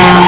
I'm